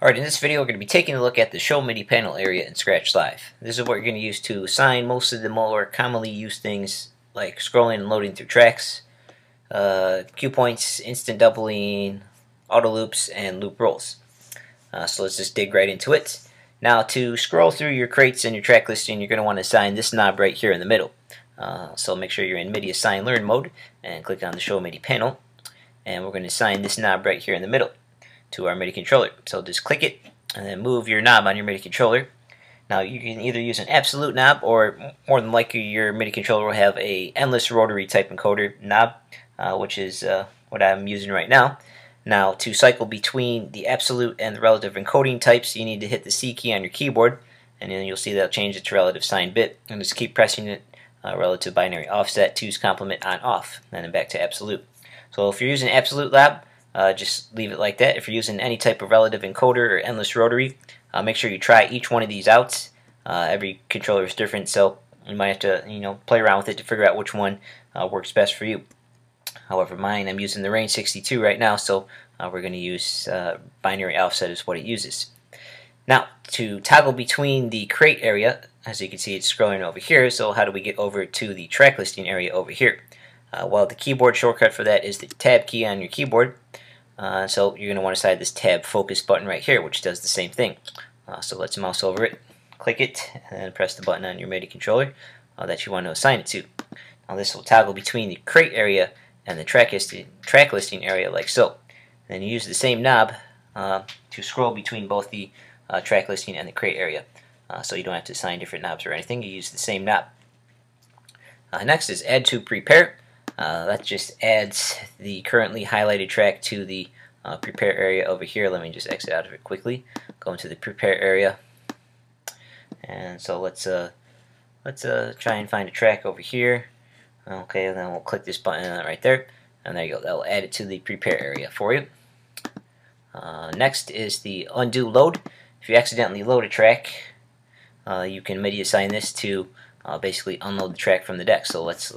Alright, in this video we're going to be taking a look at the Show MIDI panel area in Scratch Live. This is what you're going to use to assign most of the more commonly used things like scrolling and loading through tracks, uh, cue points, instant doubling, auto loops, and loop rolls. Uh, so let's just dig right into it. Now to scroll through your crates and your track listing, you're going to want to assign this knob right here in the middle. Uh, so make sure you're in MIDI Assign Learn mode and click on the Show MIDI panel. And we're going to assign this knob right here in the middle to our MIDI controller. So just click it and then move your knob on your MIDI controller. Now you can either use an absolute knob or more than likely your MIDI controller will have a endless rotary type encoder knob, uh, which is uh, what I'm using right now. Now to cycle between the absolute and the relative encoding types, you need to hit the C key on your keyboard, and then you'll see that'll change it to relative sign bit, and just keep pressing it uh, relative binary offset, two's complement on off, and then back to absolute. So if you're using absolute lab, uh, just leave it like that. If you're using any type of relative encoder or endless rotary, uh, make sure you try each one of these out. Uh, every controller is different, so you might have to you know play around with it to figure out which one uh, works best for you. However, mine, I'm using the Rane 62 right now, so uh, we're going to use uh, binary offset is what it uses. Now, to toggle between the crate area, as you can see it's scrolling over here, so how do we get over to the track listing area over here? Uh, well, the keyboard shortcut for that is the tab key on your keyboard. Uh, so you're going to want to slide this tab focus button right here, which does the same thing. Uh, so let's mouse over it, click it, and press the button on your MIDI controller uh, that you want to assign it to. Now this will toggle between the crate area and the track listing, track listing area like so. Then you use the same knob uh, to scroll between both the uh, track listing and the crate area. so you don't have to assign different knobs or anything, you use the same knob. next is add to prepare. Uh, that just adds the currently highlighted track to the uh, prepare area over here. Let me just exit out of it quickly. Go into the prepare area. And so let's uh, let's uh, try and find a track over here. Okay, then we'll click this button right there. And there you go. That'll add it to the prepare area for you. Uh, next is the undo load. If you accidentally load a track, uh, you can MIDI assign this to uh, basically unload the track from the deck. So let's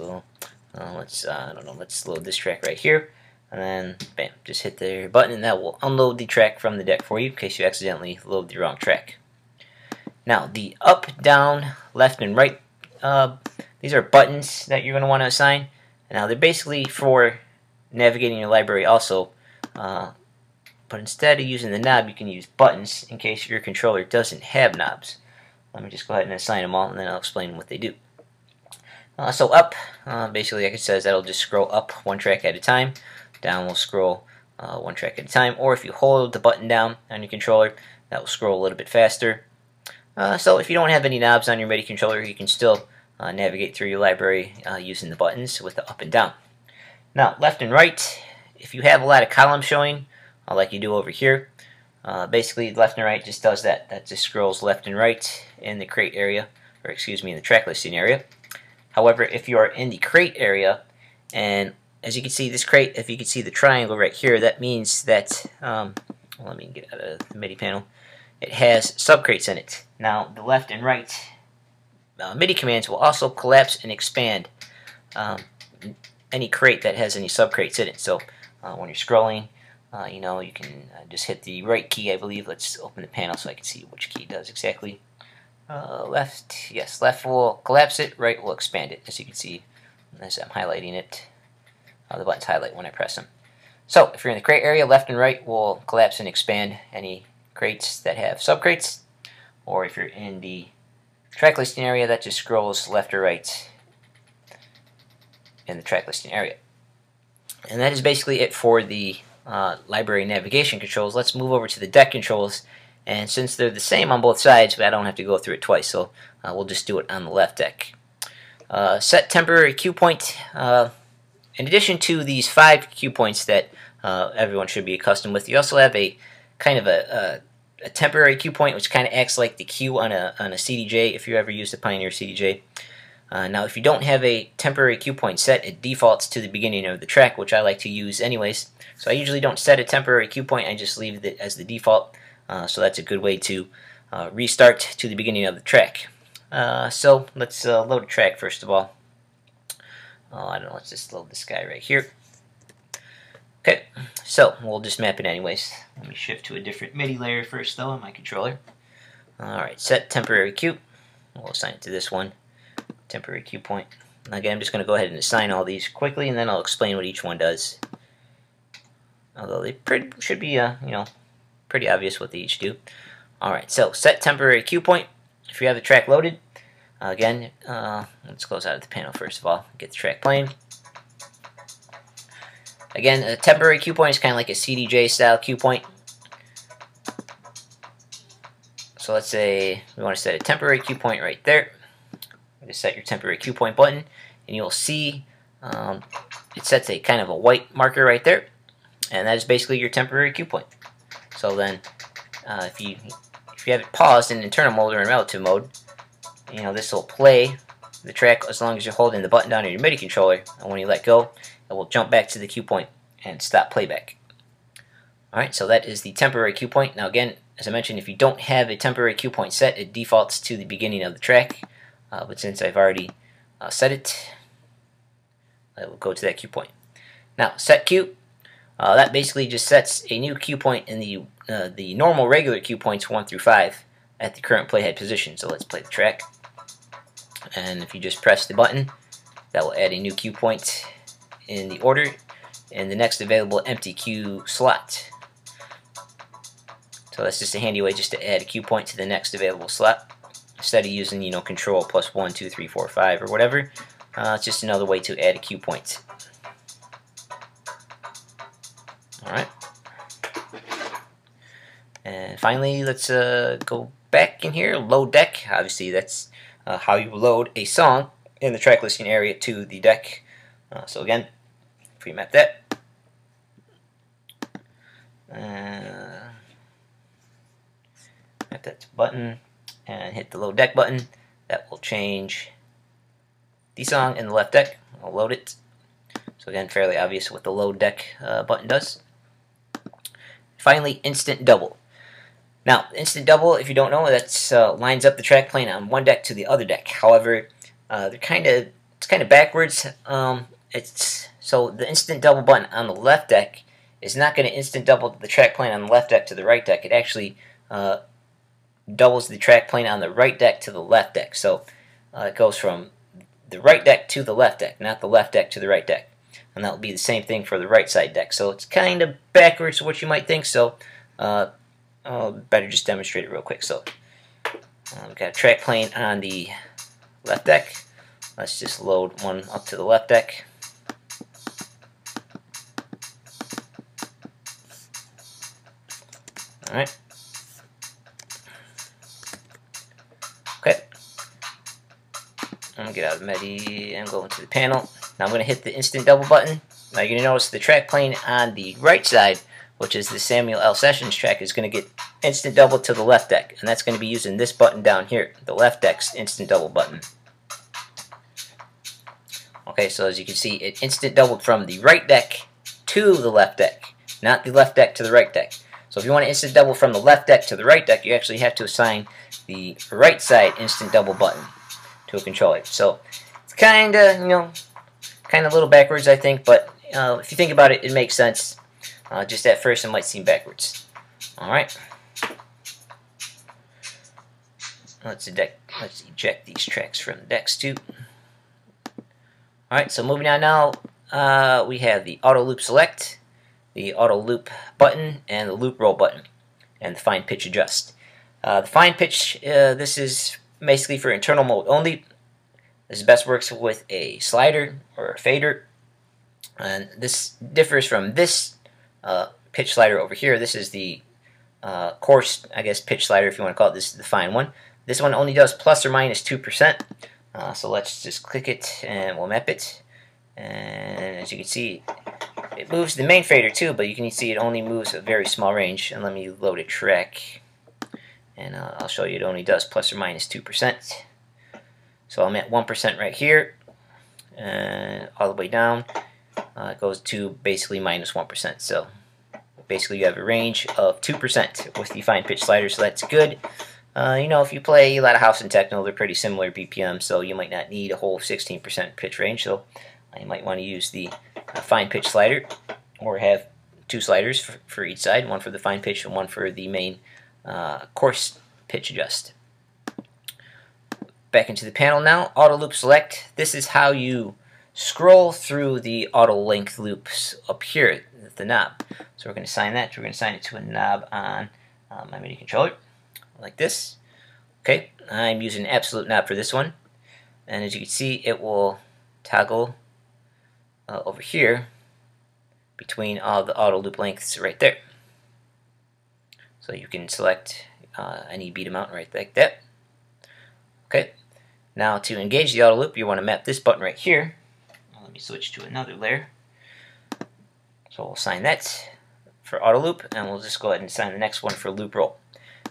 uh, let's, uh, I don't know, let's load this track right here. And then, bam, just hit the button and that will unload the track from the deck for you in case you accidentally load the wrong track. Now, the up, down, left, and right, uh, these are buttons that you're going to want to assign. Now, they're basically for navigating your library also. Uh, but instead of using the knob, you can use buttons in case your controller doesn't have knobs. Let me just go ahead and assign them all, and then I'll explain what they do. Uh, so up, uh, basically like it says, that'll just scroll up one track at a time. Down will scroll uh, one track at a time. Or if you hold the button down on your controller, that will scroll a little bit faster. Uh, so if you don't have any knobs on your MIDI controller, you can still uh, navigate through your library uh, using the buttons with the up and down. Now, left and right, if you have a lot of columns showing, like you do over here, basically left and right just does that. That just scrolls left and right in the crate area, or excuse me, in the track listing area. However, if you are in the crate area, and as you can see, this crate, if you can see the triangle right here, that means that, um, well, let me get out of the MIDI panel, it has subcrates in it. Now, the left and right uh, MIDI commands will also collapse and expand um, any crate that has any subcrates in it. So uh, when you're scrolling, uh, you know, you can uh, just hit the right key, I believe. Let's open the panel so I can see which key does exactly. Uh, left, yes, left will collapse it, right will expand it, as you can see as I'm highlighting it. Uh, the buttons highlight when I press them. So, if you're in the crate area, left and right will collapse and expand any crates that have subcrates. Or if you're in the track listing area, that just scrolls left or right in the track listing area. And that is basically it for the uh, library navigation controls. Let's move over to the deck controls and since they're the same on both sides, I don't have to go through it twice, so uh, we'll just do it on the left deck. Uh, set temporary cue point. Uh, in addition to these five cue points that uh, everyone should be accustomed with, you also have a kind of a, a, a temporary cue point, which kind of acts like the cue on a, on a CDJ, if you ever used a Pioneer CDJ. Uh, now, if you don't have a temporary cue point set, it defaults to the beginning of the track, which I like to use anyways. So I usually don't set a temporary cue point, I just leave it as the default. Uh, so that's a good way to uh, restart to the beginning of the track. Uh, so let's uh, load a track first of all. Oh, I don't know, let's just load this guy right here. Okay, so we'll just map it anyways. Let me shift to a different MIDI layer first though on my controller. Alright, set temporary cue. We'll assign it to this one. Temporary cue point. Again, I'm just going to go ahead and assign all these quickly and then I'll explain what each one does. Although they should be, uh, you know, pretty obvious what they each do. Alright, so set temporary cue point. If you have the track loaded, uh, again, uh, let's close out of the panel first of all. Get the track playing. Again, a temporary cue point is kind of like a CDJ style cue point. So let's say we want to set a temporary cue point right there. Just set your temporary cue point button, and you'll see um, it sets a kind of a white marker right there, and that is basically your temporary cue point. So then, uh, if you if you have it paused in internal mode or in relative mode, you know this will play the track as long as you're holding the button down on your MIDI controller, and when you let go, it will jump back to the cue point and stop playback. Alright, so that is the temporary cue point. Now again, as I mentioned, if you don't have a temporary cue point set, it defaults to the beginning of the track. Uh, but since I've already uh, set it, I will go to that cue point. Now, set cue, uh, that basically just sets a new cue point in the, uh, the normal regular cue points 1 through 5 at the current playhead position. So let's play the track. And if you just press the button, that will add a new cue point in the order in the next available empty cue slot. So that's just a handy way just to add a cue point to the next available slot. Instead of using, you know, control plus 1, 2, 3, 4, 5 or whatever, uh, it's just another way to add a cue point. Alright. And finally, let's uh, go back in here, load deck. Obviously, that's uh, how you load a song in the track listing area to the deck. Uh, so again, pre-map that. Uh, hit that button and hit the load deck button. That will change the song in the left deck. I'll load it. So again, fairly obvious what the load deck uh, button does. Finally, instant double. Now, instant double, if you don't know, that uh, lines up the track plane on one deck to the other deck. However, uh, they're kind of it's kind of backwards. Um, it's so the instant double button on the left deck is not going to instant double the track plane on the left deck to the right deck. It actually uh, doubles the track plane on the right deck to the left deck. So uh, it goes from the right deck to the left deck, not the left deck to the right deck. And that will be the same thing for the right side deck. So it's kind of backwards to what you might think. So uh, I'll better just demonstrate it real quick. So uh, we've got a track plane on the left deck. Let's just load one up to the left deck. Alright. Okay. I'm going to get out of MIDI and go into the panel. Now I'm going to hit the instant double button. Now you're going to notice the track plane on the right side, which is the Samuel L. Sessions track, is going to get instant double to the left deck. And that's going to be using this button down here, the left deck's instant double button. Okay, so as you can see, it instant doubled from the right deck to the left deck, not the left deck to the right deck. So if you want to instant double from the left deck to the right deck, you actually have to assign the right side instant double button to a controller. So it's kind of, you know, kind of a little backwards, I think, but uh, if you think about it, it makes sense. Uh, just at first, it might seem backwards. All right. Let's let's eject these tracks from the decks too. All right, so moving on now, uh, we have the auto loop select the auto loop button and the loop roll button and the fine pitch adjust. Uh, the fine pitch, uh, this is basically for internal mode only. This best works with a slider or a fader. And this differs from this uh, pitch slider over here. This is the uh, coarse, I guess, pitch slider if you want to call it. This is the fine one. This one only does plus or minus 2%. Uh, so let's just click it and we'll map it. And as you can see, it moves the main fader too, but you can see it only moves a very small range. And let me load a track. And uh, I'll show you it only does plus or minus 2%. So I'm at 1% right here. And all the way down, uh, it goes to basically minus 1. So basically you have a range of 2% with the fine pitch slider, so that's good. Uh, you know, if you play a lot of house and techno, they're pretty similar BPM, so you might not need a whole 16% pitch range. So you might want to use the uh, fine pitch slider or have two sliders for, for, each side, one for the fine pitch and one for the main uh, coarse pitch adjust. Back into the panel now, auto loop select. This is how you scroll through the auto length loops up here the knob. So we're going to assign that. We're going to assign it to a knob on uh, my MIDI controller, like this. Okay, I'm using absolute knob for this one. And as you can see, it will toggle uh, over here between all the auto loop lengths right there. So you can select uh, any beat amount right like that. Okay, now to engage the auto loop, you want to map this button right here. Let me switch to another layer. So we'll assign that for auto loop, and we'll just go ahead and assign the next one for loop roll.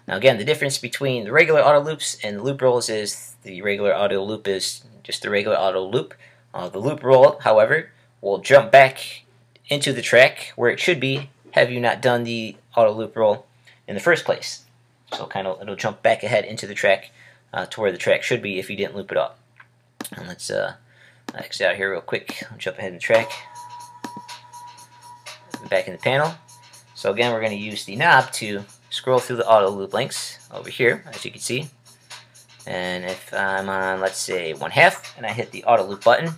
Now again, the difference between the regular auto loops and loop rolls is the regular auto loop is just the regular auto loop. Uh, the loop roll, however, will jump back into the track where it should be have you not done the auto loop roll in the first place. So kind of it'll jump back ahead into the track uh, to where the track should be if you didn't loop it up. And let's uh, exit out here real quick. Jump ahead in the track. Back in the panel. So again, we're going to use the knob to scroll through the auto loop links over here, as you can see. And if I'm on, let's say, one half, and I hit the auto loop button,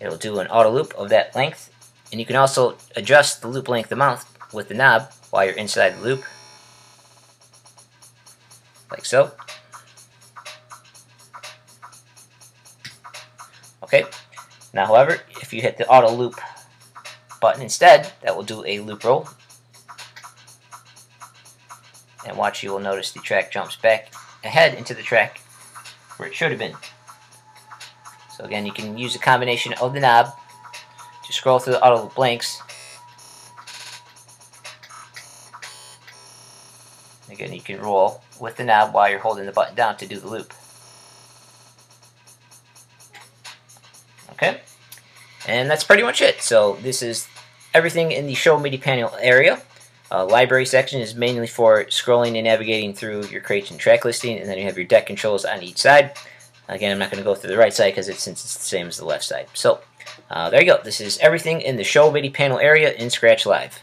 it'll do an auto loop of that length. And you can also adjust the loop length amount with the knob while you're inside the loop, like so. Okay. Now, however, if you hit the auto loop button instead, that will do a loop roll and watch you will notice the track jumps back ahead into the track where it should have been. So again, you can use a combination of the knob to scroll through the auto blanks. Again, you can roll with the knob while you're holding the button down to do the loop. Okay, and that's pretty much it. So this is everything in the show MIDI panel area. Uh, library section is mainly for scrolling and navigating through your crates and track listing, and then you have your deck controls on each side. Again, I'm not going to go through the right side because it's since it's the same as the left side. So uh, there you go. This is everything in the show MIDI panel area in Scratch Live.